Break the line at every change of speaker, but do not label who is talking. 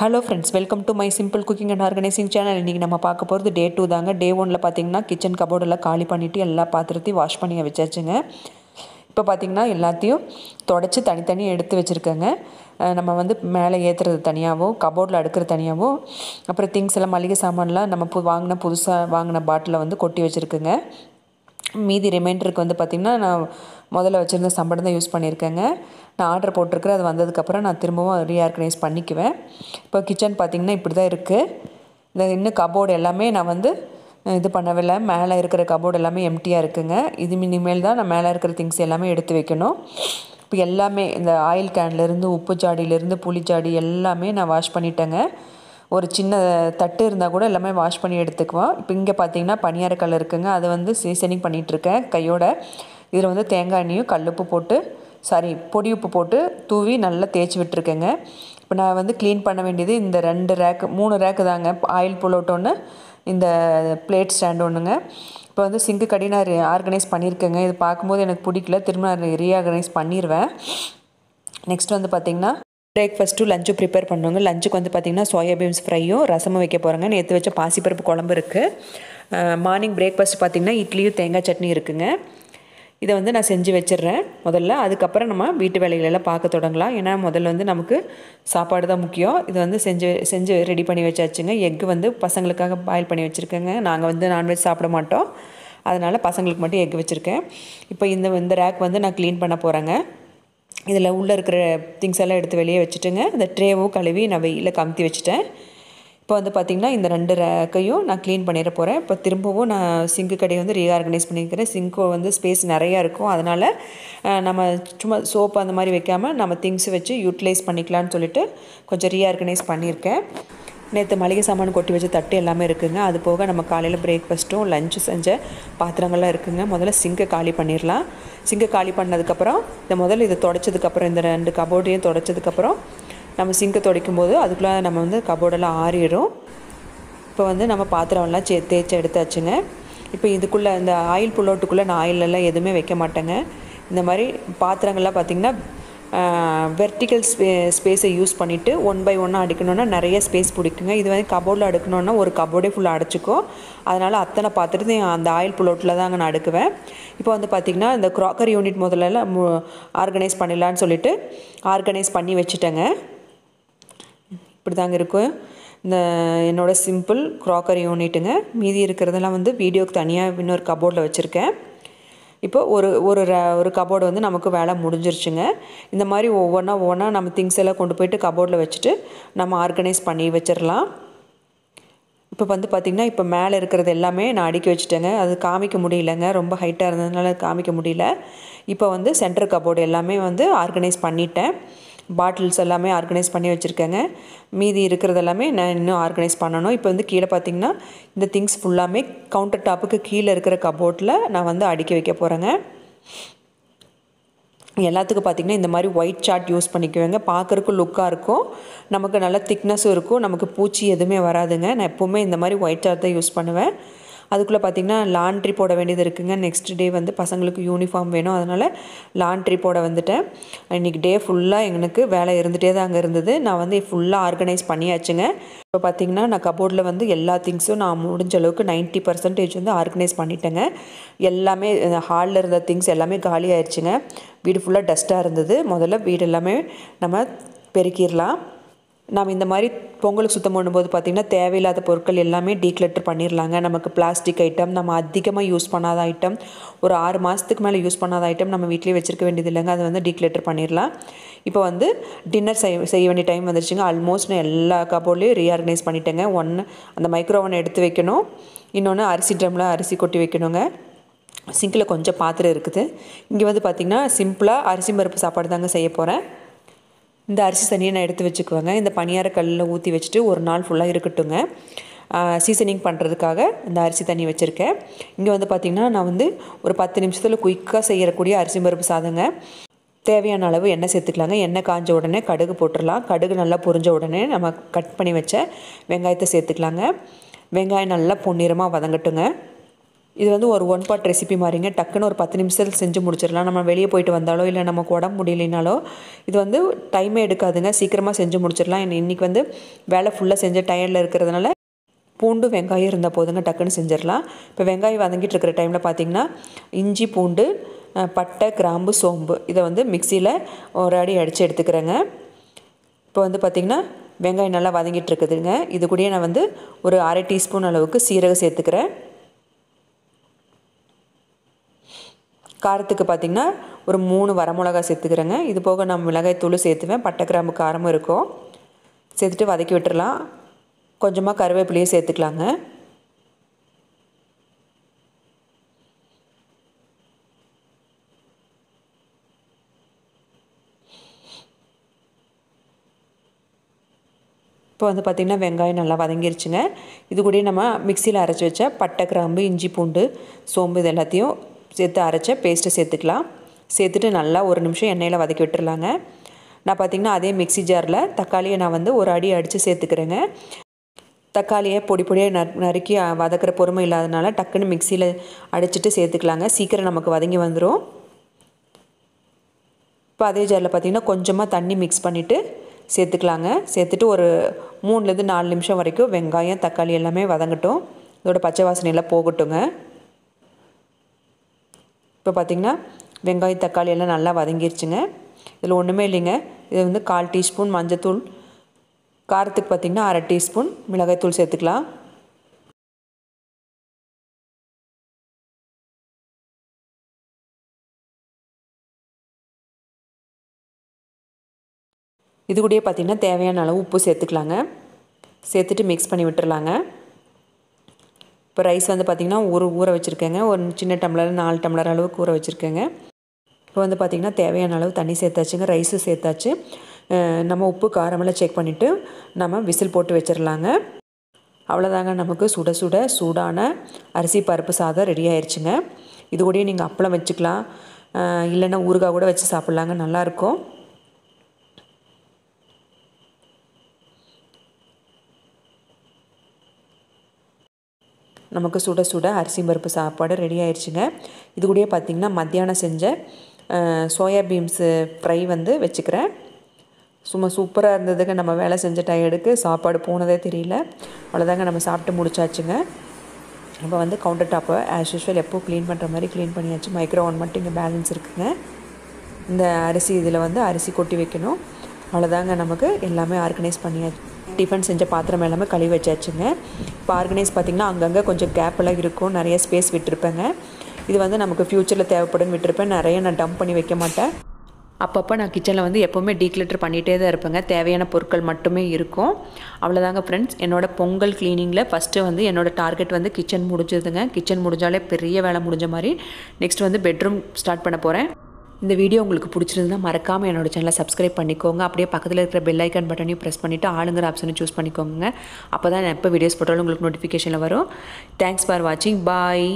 Hello friends welcome to my simple cooking and organising channel இன்றைக்கி நம்ம பார்க்க போகிறது டே டூ தாங்க. டே ஒனில் பார்த்தீங்கன்னா கிச்சன் கபோர்டெல்லாம் காலி பண்ணிவிட்டு எல்லா பாத்திரத்தையும் வாஷ் பண்ணி வச்சாச்சுங்க. இப்போ பார்த்திங்கன்னா எல்லாத்தையும் தொடச்சி தனித்தனியாக எடுத்து வச்சுருக்கேங்க. நம்ம வந்து மேலே ஏற்றுறது தனியாகவும் கபோர்டில் அடுக்கிறது தனியாகவும் அப்புறம் திங்ஸ் எல்லாம் மளிகை சாமான்லாம் நம்ம பு வாங்கின புதுசாக வாங்கின பாட்டிலை வந்து கொட்டி வச்சுருக்குங்க. மீதி ரிமைண்டருக்கு வந்து பார்த்திங்கன்னா நான் முதல்ல வச்சுருந்த சம்பளம் தான் யூஸ் பண்ணியிருக்கேங்க. நான் ஆர்டர் போட்டிருக்கிறேன் அது வந்ததுக்கப்புறம் நான் திரும்பவும் ரீஆர்கனைஸ் பண்ணிக்குவேன். இப்போ கிச்சன் பார்த்திங்கன்னா இப்படி தான் இருக்குது இந்த இன்னும் கபோர்டு எல்லாமே நான் வந்து இது பண்ணவில்லை. மேலே இருக்கிற கபோர்டு எல்லாமே எம்டியாக இருக்குங்க. இது மினிமேல் தான் நான் மேலே இருக்கிற திங்ஸ் எல்லாமே எடுத்து வைக்கணும். இப்போ எல்லாமே இந்த ஆயில் கேன்லேருந்து உப்பு ஜாடியிலேருந்து புளி எல்லாமே நான் வாஷ் பண்ணிட்டேங்க. ஒரு சின்ன தட்டு இருந்தால் கூட எல்லாமே வாஷ் பண்ணி எடுத்துக்குவோம். இப்போ இங்கே பார்த்தீங்கன்னா பனியாரக்கல் இருக்குங்க. அதை வந்து சீசனிங் பண்ணிகிட்ருக்கேன் கையோட. இதில் வந்து தேங்காய் எண்ணெயும் கல்லுப்பு போட்டு சாரி பொடி உப்பு போட்டு தூவி நல்லா தேய்ச்சி விட்டுருக்கேங்க. இப்போ நான் வந்து க்ளீன் பண்ண வேண்டியது இந்த ரெண்டு ரேக்கு மூணு ரேக்கு தாங்க. ஆயில் புல்லோட் ஒன்று இந்த பிளேட் ஸ்டாண்ட் ஒன்றுங்க இப்போ வந்து சிங்கு கடி நான் ஆர்கனைஸ் பண்ணியிருக்கேங்க இது பார்க்கும்போது எனக்கு பிடிக்கல. திரும்ப நான் ரீஆர்கனைஸ் பண்ணிடுவேன் நெக்ஸ்ட் வந்து பார்த்திங்கன்னா பிரேக்ஃபாஸ்ட்டும் லஞ்சும் ப்ரிப்பேர் பண்ணுவாங்க லஞ்சுக்கு வந்து பார்த்திங்கன்னா சோயாபீன்ஸ் ஃப்ரையும் ரசமும் வைக்க போகிறாங்க நேற்று வச்ச பாசிப்பருப்பு குழம்பு இருக்குது மார்னிங் பிரேக்ஃபாஸ்ட் பார்த்திங்கன்னா இட்லியும் தேங்காய் சட்னி இருக்குங்க. இதை வந்து நான் செஞ்சு வச்சிடுறேன் முதல்ல. அதுக்கப்புறம் நம்ம வீட்டு வேலைகளெல்லாம் பார்க்க தொடங்கலாம். ஏன்னா முதல்ல வந்து நமக்கு சாப்பாடு தான் முக்கியம். இது வந்து செஞ்சு செஞ்சு ரெடி பண்ணி வச்சாச்சுங்க. எக்கு வந்து பசங்களுக்காக பாயில் பண்ணி வச்சுருக்கேங்க. நாங்கள் வந்து நான்வெஜ் சாப்பிட மாட்டோம். அதனால் பசங்களுக்கு மட்டும் எக் வச்சுருக்கேன். இப்போ இந்த இந்த ரேக் வந்து நான் க்ளீன் பண்ண போகிறேங்க இதில் உள்ளே இருக்கிற திங்ஸ் எல்லாம் எடுத்து வெளியே வச்சுட்டுங்க. இந்த ட்ரேவும் கழுவி நான் வெயிலில் கமுத்தி வச்சுட்டேன். இப்போ வந்து பார்த்திங்கன்னா இந்த ரெண்டு ரேக்கையும் நான் க்ளீன் பண்ணிட போகிறேன் இப்போ திரும்பவும் நான் சிங்கு கடையை வந்து ரீஆர்கனைஸ் பண்ணியிருக்கிறேன் சிங்க்கு வந்து ஸ்பேஸ் நிறையா இருக்கும். அதனால் நம்ம சும்மா சோப்பு அந்த மாதிரி வைக்காமல் நம்ம திங்ஸ் வச்சு யூட்டிலைஸ் பண்ணிக்கலான்னு சொல்லிட்டு கொஞ்சம் ரீஆர்கனைஸ் பண்ணியிருக்கேன். நேற்று மளிகை சாமான் கொட்டி வச்ச தட்டு எல்லாமே இருக்குங்க. அது போக நம்ம காலையில் பிரேக்ஃபாஸ்ட்டும் லஞ்சு செஞ்ச பாத்திரங்கள்லாம் இருக்குங்க. முதல்ல சிங்கை காலி பண்ணிடலாம். சிங்கை காலி பண்ணதுக்கப்புறம் இந்த முதல்ல இதை தொடச்சதுக்கப்புறம் இந்த ரெண்டு கபோர்டையும் தொடச்சதுக்கப்புறம் நம்ம சிங்கை துடைக்கும் போது அதுக்குள்ளே நம்ம வந்து கபோர்டெல்லாம் ஆறிடும். இப்போ வந்து நம்ம பாத்திரம்லாம் சே தேய்ச்சி எடுத்தாச்சுங்க. இப்போ இதுக்குள்ளே இந்த ஆயில் புல்லோட்டுக்குள்ளே நான் ஆயிலெல்லாம் எதுவுமே வைக்க மாட்டேங்க. இந்த மாதிரி பாத்திரங்கள்லாம் பார்த்திங்கன்னா வெர்டிக்கல் ஸ்பே ஸ்பேஸை யூஸ் பண்ணிவிட்டு ஒன் பை ஒன்னாக அடிக்கணுன்னா நிறைய ஸ்பேஸ் பிடிக்குங்க. இது வந்து கபோர்டில் அடுக்கணுன்னா ஒரு கபோர்டே ஃபுல்லாக அடைச்சிக்கும். அதனால் அத்தனை பாத்திரத்தையும் அந்த ஆயில் புல்லோட்டில் தாங்க நான் அடுக்குவேன். இப்போ வந்து பார்த்திங்கன்னா இந்த க்ராக்கர் யூனிட் முதல்ல ஆர்கனைஸ் பண்ணிடலான்னு சொல்லிட்டு ஆர்கனைஸ் பண்ணி வச்சுட்டேங்க. இப்படி தாங்க இருக்கும் இந்த என்னோடய சிம்பிள் க்ராக்கர் யூனிட்டுங்க மீதி இருக்கிறதெல்லாம் வந்து வீடியோக்கு தனியாக இன்னொரு கபோர்டில் வச்சுருக்கேன். இப்போ ஒரு ஒரு ஒரு கபோர்டு வந்து நமக்கு வேலை முடிஞ்சிருச்சுங்க. இந்த மாதிரி ஒவ்வொன்றா ஒவ்வொன்றா நம்ம திங்ஸ் எல்லாம் கொண்டு போயிட்டு கபோர்டில் வச்சுட்டு நம்ம ஆர்கனைஸ் பண்ணி வச்சிடலாம் இப்போ வந்து பார்த்திங்கன்னா இப்போ மேலே இருக்கிறது எல்லாமே நான் அடுக்கி வச்சுட்டேங்க. அது காமிக்க முடியலங்க. ரொம்ப ஹைட்டாக இருந்ததுனால காமிக்க முடியல. இப்போ வந்து சென்டர் கபோர்டு எல்லாமே வந்து ஆர்கனைஸ் பண்ணிட்டேன். பாட்டில்ஸ் எல்லாமே ஆர்கனைஸ் பண்ணி வச்சுருக்கேங்க. மீதி இருக்கிறது எல்லாமே நான் இன்னும் ஆர்கனைஸ் பண்ணணும். இப்போ வந்து கீழே பார்த்திங்கன்னா இந்த திங்ஸ் ஃபுல்லாமே கவுண்டர் டாப்புக்கு கீழே இருக்கிற கபோர்டில் நான் வந்து அடுக்கி வைக்க போகிறேங்க எல்லாத்துக்கும் பார்த்திங்கன்னா இந்த மாதிரி ஒயிட் சார்ட் யூஸ் பண்ணிக்குவேங்க. பார்க்குறக்கு லுக்காக இருக்கும். நமக்கு நல்ல திக்னஸும் இருக்கும். நமக்கு பூச்சி எதுவுமே வராதுங்க. நான் எப்போவுமே இந்த மாதிரி ஒயிட் சார்ட் தான் யூஸ் பண்ணுவேன். அதுக்குள்ளே பார்த்திங்கன்னா லாண்ட்ரி போட வேண்டியது இருக்குங்க. நெக்ஸ்ட் டே வந்து பசங்களுக்கு யூனிஃபார்ம் வேணும். அதனால் லாண்ட்ரி போட வந்துட்டேன். இன்றைக்கி டே ஃபுல்லாக எனக்கு வேலை இருந்துகிட்டே தான் அங்கே இருந்தது. நான் வந்து ஃபுல்லாக ஆர்கனைஸ் பண்ணியாச்சுங்க. இப்போ பார்த்திங்கன்னா நான் கபோர்டில் வந்து எல்லா திங்ஸும் நான் முடிஞ்ச அளவுக்கு நைன்ட்டி பர்சன்டேஜ் வந்து ஆர்கனைஸ் பண்ணிட்டேங்க. எல்லாமே ஹாலில் இருந்த திங்ஸ் எல்லாமே காலி ஆயிடுச்சுங்க வீடு ஃபுல்லாக டஸ்ட்டாக இருந்தது. முதல்ல வீடு எல்லாமே நம்ம பெருக்கிடலாம். நாம் இந்த மாதிரி பொங்கலுக்கு சுத்தம் பண்ணும்போது பார்த்திங்கன்னா தேவையில்லாத பொருட்கள் எல்லாமே டீக்ளட்டர் பண்ணிடலாங்க நமக்கு பிளாஸ்டிக் ஐட்டம் நம்ம அதிகமாக யூஸ் பண்ணாத ஐட்டம் ஒரு ஆறு மாதத்துக்கு மேலே யூஸ் பண்ணாத ஐட்டம் நம்ம வீட்லேயே வச்சுருக்க வேண்டியது இல்லைங்க அதை வந்து டீக்ளட்டர் பண்ணிடலாம் இப்போ வந்து டின்னர் செய் செய்ய வேண்டிய டைம் வந்துருச்சுங்க. ஆல்மோஸ்ட் நான் எல்லா கபோர்ட்லேயும் ரீஆர்கனைஸ் பண்ணிட்டேங்க. ஒன்று அந்த மைக்ரோவன் எடுத்து வைக்கணும். இன்னொன்று அரிசி ட்ரம்மில் அரிசி கொட்டி வைக்கணுங்க. சிங்கில் கொஞ்சம் பாத்திரம் இருக்குது. இங்கே வந்து பார்த்திங்கன்னா சிம்பிளாக அரிசி பருப்பு சாப்பாடு தாங்க செய்ய போகிறேன் இந்த அரிசி தண்ணியை நான் எடுத்து வச்சுக்குவேங்க. இந்த பனியார கல்லில் ஊற்றி வச்சுட்டு ஒரு நாள் ஃபுல்லாக இருக்கட்டுங்க சீசனிங் பண்ணுறதுக்காக இந்த அரிசி தண்ணி வச்சுருக்கேன். இங்கே வந்து பார்த்திங்கன்னா நான் வந்து ஒரு பத்து நிமிஷத்தில் குயிக்காக செய்யக்கூடிய அரிசி பருப்பு சாதங்க. தேவையான அளவு எண்ணெய் சேர்த்துக்கலாங்க. எண்ணெய் காஞ்ச உடனே கடுகு போட்டுடலாம். கடுகு நல்லா பொரிஞ்ச உடனே நம்ம கட் பண்ணி வச்ச வெங்காயத்தை சேர்த்துக்கலாங்க. வெங்காயம் நல்லா பொன்னிறமாக வதங்கட்டுங்க. இது வந்து ஒரு ஒன் பார்ட் ரெசிபி மாதிரிங்க. டக்குன்னு ஒரு பத்து நிமிஷத்தில் செஞ்சு முடிச்சிடலாம். நம்ம வெளியே போயிட்டு வந்தாலோ இல்லை நமக்கு உடம்பு முடியலைனாலோ இது வந்து டைமே எடுக்காதுங்க. சீக்கிரமாக செஞ்சு முடிச்சிடலாம். இன்றைக்கி வந்து வேலை ஃபுல்லாக செஞ்ச டயர்டில் இருக்கிறதுனால பூண்டு வெங்காயம் இருந்தால் போதுங்க. டக்குன்னு செஞ்சிடலாம். இப்போ வெங்காயம் வதங்கிட்டு இருக்கிற டைமில் பார்த்திங்கன்னா இஞ்சி பூண்டு பட்டை கிராம்பு சோம்பு இதை வந்து மிக்சியில் ஒரு அடி அடித்து எடுத்துக்கிறேங்க. இப்போ வந்து பார்த்திங்கன்னா வெங்காயம் நல்லா வதங்கிட்டு இருக்குதுங்க. இது கூடயே நான் வந்து ஒரு அரை டீஸ்பூன் அளவுக்கு சீரகம் சேர்த்துக்கிறேன். காரத்துக்கு பார்த்திங்கன்னா ஒரு மூணு வரமிளகா சேர்த்துக்கிறேங்க. இது போக நான் மிளகாய் தூள் சேர்த்துவேன். பட்டை கிராம்பு காரமும் இருக்கும். சேர்த்துட்டு வதக்கி விட்டுறலாம். கொஞ்சமாக கருவேப்பிலையும் சேர்த்துக்கலாங்க. இப்போ வந்து பார்த்திங்கன்னா வெங்காயம் நல்லா வதங்கிருச்சுங்க. இது கூட நம்ம மிக்சியில் அரைச்சி வச்ச பட்டை கிராம்பு இஞ்சி பூண்டு சோம்பு இது எல்லாத்தையும் சேர்த்து அரைச்ச பேஸ்ட்டு சேர்த்துக்கலாம். சேர்த்துட்டு நல்லா ஒரு நிமிஷம் எண்ணெயில் வதக்கி விட்டுறலாங்க. நான் பார்த்திங்கன்னா அதே மிக்சி ஜாரில் தக்காளியை நான் வந்து ஒரு அடி அடித்து சேர்த்துக்கிறேங்க. தக்காளியை பொடி பொடியாக ந நறுக்கி வதக்கிற பொறுமை இல்லாதனால டக்குன்னு மிக்சியில் அடிச்சிட்டு சேர்த்துக்கலாங்க. சீக்கிரம் நமக்கு வதங்கி வந்துடும் இப்போ அதே ஜாரில் பார்த்திங்கன்னா கொஞ்சமாக தண்ணி மிக்ஸ் பண்ணிவிட்டு சேர்த்துக்கலாங்க. சேர்த்துட்டு ஒரு மூணுலேருந்து நாலு நிமிஷம் வரைக்கும் வெங்காயம் தக்காளி எல்லாமே வதங்கட்டும். இதோட பச்சை வாசனையெல்லாம் போகட்டுங்க. இப்போ பார்த்திங்கன்னா வெங்காயம் தக்காளி எல்லாம் நல்லா வதங்கிருச்சுங்க. இதில் ஒன்றுமே இல்லைங்க. இது வந்து கால் டீஸ்பூன் மஞ்சத்தூள். காரத்துக்கு பார்த்திங்கன்னா அரை டீஸ்பூன் மிளகாய்த்தூள் சேர்த்துக்கலாம். இது கூடயே பார்த்திங்கன்னா தேவையான அளவு உப்பு சேர்த்துக்கலாங்க. சேர்த்துட்டு மிக்ஸ் பண்ணி விட்டுறலாங்க. இப்போ ரைஸ் வந்து பார்த்திங்கன்னா ஒரு ஊற வச்சுருக்கேங்க. ஒரு சின்ன டம்ளர் நாலு டம்ளர் அளவுக்கு ஊற வச்சுருக்கேங்க. இப்போ வந்து பார்த்திங்கன்னா தேவையான அளவு தண்ணி சேர்த்தாச்சுங்க. ரைஸும் சேர்த்தாச்சு. நம்ம உப்பு காரமெல்லாம் செக் பண்ணிவிட்டு நம்ம விசில் போட்டு வச்சிடலாங்க அவ்வளோதாங்க நமக்கு சுட சுட சூடான அரிசி பருப்பு சாதம் ரெடி ஆயிடுச்சுங்க இது கூடயே நீங்கள் அப்பளம் வச்சுக்கலாம். இல்லைன்னா ஊறுகாய் கூட வச்சு சாப்பிட்லாங்க. நல்லாயிருக்கும் நமக்கு சுட சுட அரிசி பருப்பு சாப்பாடு ரெடி ஆயிடுச்சுங்க இது கூடயே பார்த்திங்கன்னா மத்தியானம் செஞ்ச சோயா பீன்ஸு ஃப்ரை வந்து வச்சுக்கிறேன். சும்மா சூப்பராக இருந்ததுங்க. நம்ம வேலை செஞ்ச டயர்டுக்கு சாப்பாடு போனதே தெரியல. அவ்வளோதாங்க நம்ம சாப்பிட்டு முடிச்சாச்சுங்க. இப்போ வந்து கவுண்டர் டாப்பை ஆஸ் யூஸ்வல் எப்போ க்ளீன் பண்ணுற மாதிரி க்ளீன் பண்ணியாச்சு. மைக்ரோ ஒன் மட்டும் இங்கே பேலன்ஸ் இருக்குங்க. இந்த அரிசி இதில் வந்து அரிசி கொட்டி வைக்கணும். அவ்வளோதாங்க நமக்கு எல்லாமே ஆர்கனைஸ் பண்ணியாச்சு. டிஃபன் செஞ்ச பாத்திரம் எல்லாமே கழுவி வச்சாச்சுங்க. இப்போ ஆர்கனைஸ் பார்த்திங்கன்னா அங்கங்கே கொஞ்சம் கேப்பெல்லாம் இருக்கும். நிறைய ஸ்பேஸ் விட்டுருப்பேங்க. இது வந்து நமக்கு ஃப்யூச்சரில் தேவைப்படுன்னு விட்டுருப்பேன். நிறைய நான் டம்ப் பண்ணி வைக்க மாட்டேன். அப்பப்போ நான் கிச்சனில் வந்து எப்போவுமே டீக்ளிட்டர் பண்ணிகிட்டே தான் இருப்பேங்க. தேவையான பொருட்கள் மட்டுமே இருக்கும். அவ்வளோதாங்க ஃப்ரெண்ட்ஸ் என்னோடய பொங்கல் க்ளீனிங்கில் ஃபஸ்ட்டு வந்து என்னோடய டார்கெட் வந்து கிச்சன் முடிஞ்சதுங்க. கிச்சன் முடிஞ்சாலே பெரிய வேலை முடிஞ்ச மாதிரி. நெக்ஸ்ட் வந்து பெட்ரூம் ஸ்டார்ட் பண்ண போகிறேன் இந்த வீடியோ உங்களுக்கு பிடிச்சிருந்தா மறக்காமல் என்னோட சேனலை சப்ஸ்கிரைப் பண்ணிக்கோங்க. அப்படியே பக்கத்தில் இருக்கிற பெல் ஐக்கன் பட்டனையும் ப்ரெஸ் பண்ணிவிட்டு ஆளுங்கிற ஆப்ஷனை சூஸ் பண்ணிக்கோங்க. அப்போ தான் நான் எப்போ வீடியோஸ் போட்டாலும் உங்களுக்கு நோட்டிஃபிகேஷனில் வரும். தேங்க்ஸ் ஃபார் வாட்சிங் பாய்